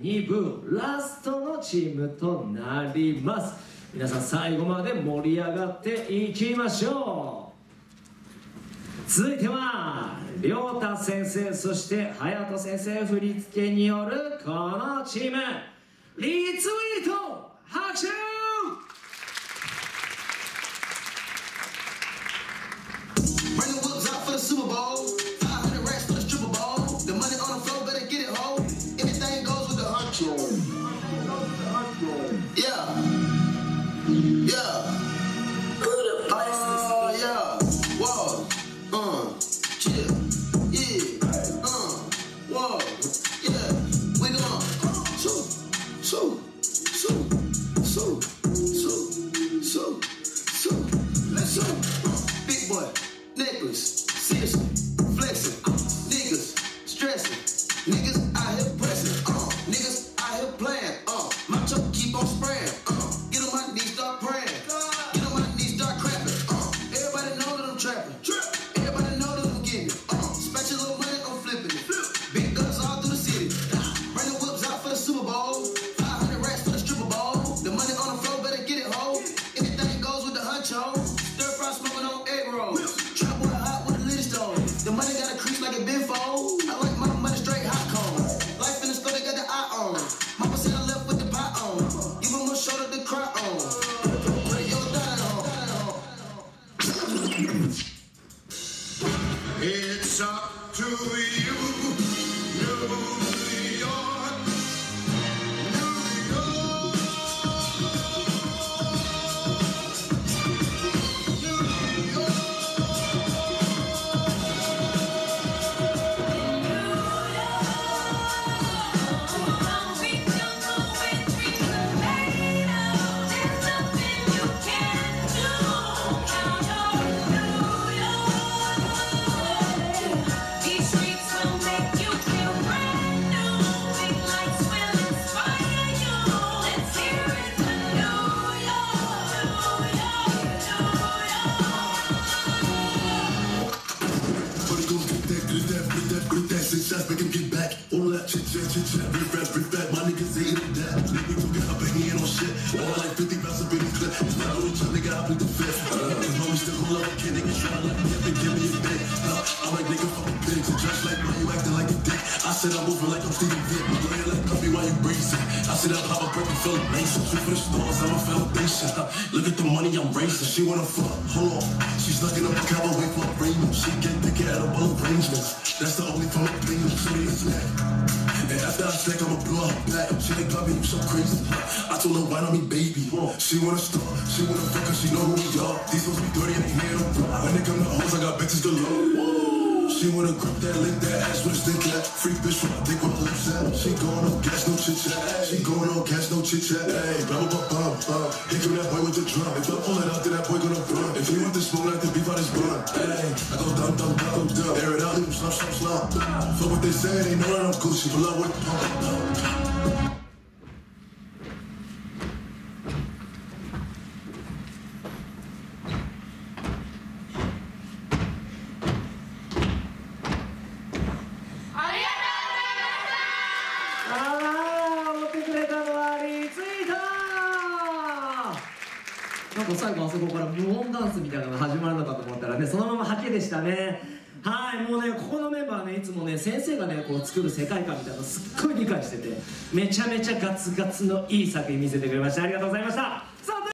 2部ラストのチームとなります。皆さん最後まで盛り上がっていきましょう。続いては亮太先生そして隼人先生振り付けによるこのチームリツイート拍手。Boy. On. Mama said I left with the pot on. Give him a shoulder to cry on. Put your dot on. It's up to you, chit chat, chit chat, rip rap, rip rap. My niggas ain't in that. Nigga talking up and he ain't on shit. All like 50 rounds up in the clip. It's not only time, nigga, I plead the fifth. Uh, Cause homie still gon' love a kid, nigga. Try let me and give me a bit. Uh, I'm like, nigga, fuck a bitch. And just like, why you acting like a dick? I said I'm moving like I'm Steven Vick. My lawyer like, copy while you bracing. I said I'm pop a perky, feel amazing. Shoot for the stars, I'm a foundation. Uh, look at the money I'm raising. She wanna fuck, hold on. She's looking up a cowboy, wait for a Raymond. She get the cat out of arrangements. That's the only I'm shooting is snack. After I snack, I'ma blow her back. She like, Bobby, you so crazy. I told her, why not me, baby? She wanna start, she wanna fuck, cause she know who we are. These hoes be dirty and they hear them. When they come to hoes, I got bitches galore. She wanna grip that, lick that ass a stick at. Freak bitch from my dick with her lips at. She going on gas, no chit chat. She going on gas, no chit chat. Hey, blah blah blah blah. Here come that boy with the drum. If I pull it out, then that boy gonna run. If you want the smoke, like the beef out his blunt. Hey, I go dumb dumb dumb dumb. Air it out, slump slump slump. Fuck what they say, they know that I'm Gucci. Pull up with the pump. あなんか最後あそこから無音ダンスみたいなのが始まるのかと思ったらねそのままハケでしたね。はいもうねここのメンバーねいつもね先生がねこう作る世界観みたいなのすっごい理解しててめちゃめちゃガツガツのいい作品見せてくれました。ありがとうございました。